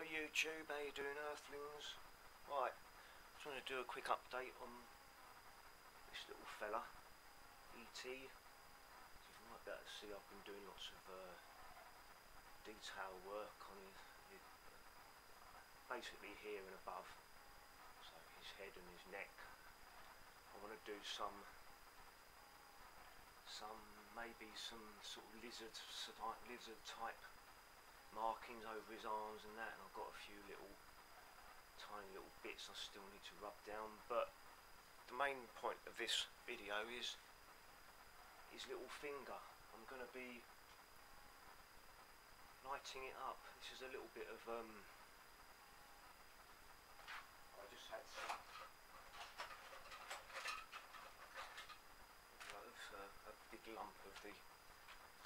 YouTube, how you doing Earthlings? Right, just want to do a quick update on this little fella, E.T. So you might be able to see I've been doing lots of uh, detail work on his, his, basically here and above, so his head and his neck. I want to do some, some maybe some sort of lizard, lizard type markings over his arms and that and I've got a few little tiny little bits I still need to rub down but the main point of this video is his little finger. I'm going to be lighting it up. This is a little bit of um I just had some uh, a big lump of the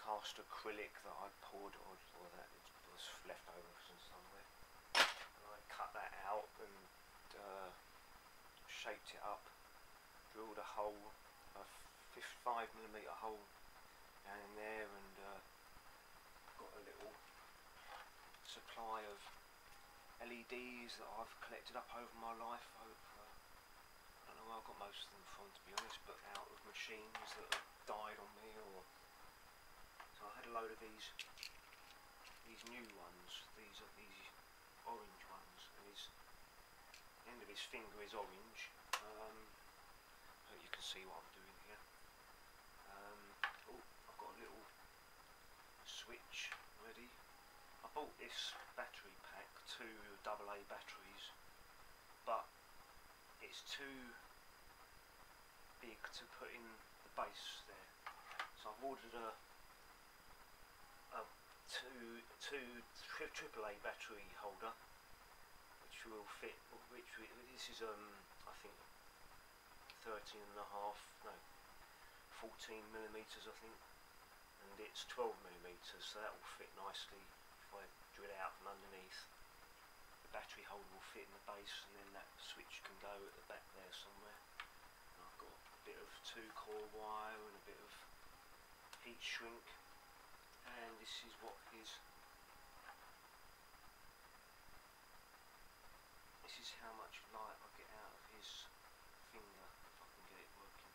cast acrylic that I poured or, or that was left over from somewhere. And I cut that out and uh, shaped it up, drilled a hole, a five millimeter hole down in there, and uh, got a little supply of LEDs that I've collected up over my life. Over, I don't know where I got most of them from, to be honest, but out of machines that have died on me, or so I had a load of these these new ones, these are these orange ones, and his end of his finger is orange. Um, hope you can see what I'm doing here. Um, oh, I've got a little switch ready. I bought this battery pack, two AA batteries, but it's too big to put in the base there. So I've ordered a two two triple A battery holder, which will fit. Which we, this is um I think 13 and a half, no, 14 millimeters I think, and it's 12 millimeters, so that will fit nicely if I drill out from underneath. The battery holder will fit in the base, and then that switch can go at the back there somewhere. And I've got a bit of two core wire and a bit of heat shrink and this is what his this is how much light I get out of his finger if I can get it working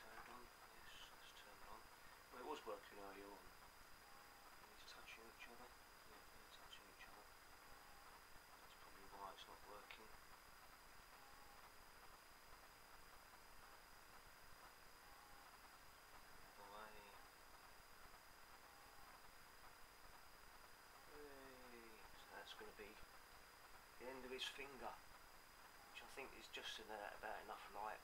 Turned on, yes, that's turned on. Well, it was working earlier on touching each other. Yeah, they're touching each other. That's probably why it's not working. Away. So that's going to be the end of his finger, which I think is just about enough light.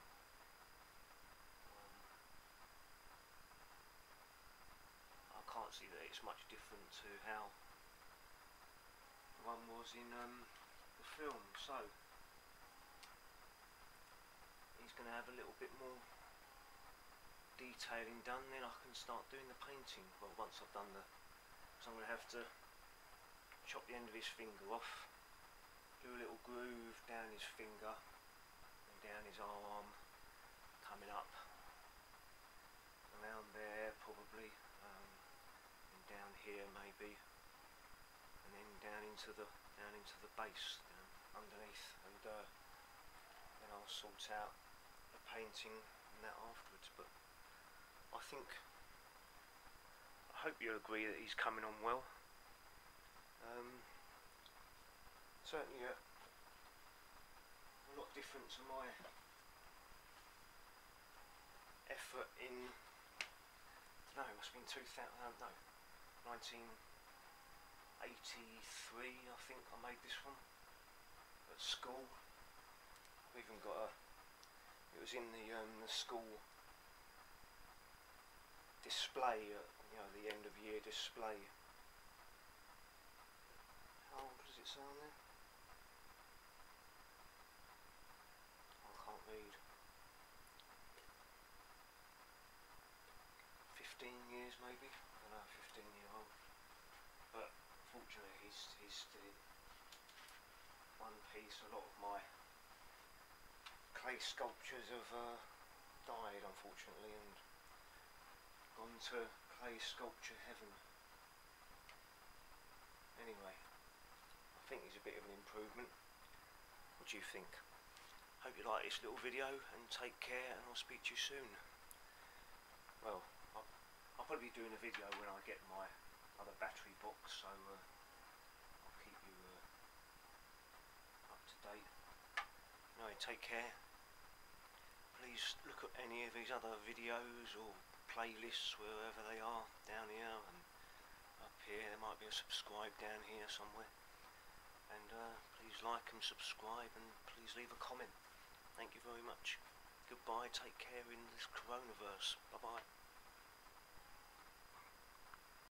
I can't see that it's much different to how one was in um, the film so he's going to have a little bit more detailing done then I can start doing the painting. Well once I've done the so I'm going to have to chop the end of his finger off do a little groove down his finger and down his arm coming up around there probably and down here maybe and then down into the down into the base underneath and uh, then I'll sort out the painting and that afterwards but I think I hope you'll agree that he's coming on well. Um, certainly a, a lot different to my effort in no, it must have been 2000, no, 1983 I think I made this one at school. I've even got a it was in the, um, the school display at you know the end of year display. How old does it on there I can't read 15 years maybe don't know, 15 year old. But fortunately, he's, he's still in one piece. A lot of my clay sculptures have uh, died, unfortunately, and gone to clay sculpture heaven. Anyway, I think he's a bit of an improvement. What do you think? Hope you like this little video and take care and I'll speak to you soon. I'll, I'll be doing a video when I get my other battery box, so uh, I'll keep you uh, up to date. No, take care. Please look at any of these other videos or playlists wherever they are down here and up here. There might be a subscribe down here somewhere. And uh, please like and subscribe and please leave a comment. Thank you very much. Goodbye. Take care in this coronavirus. Bye bye.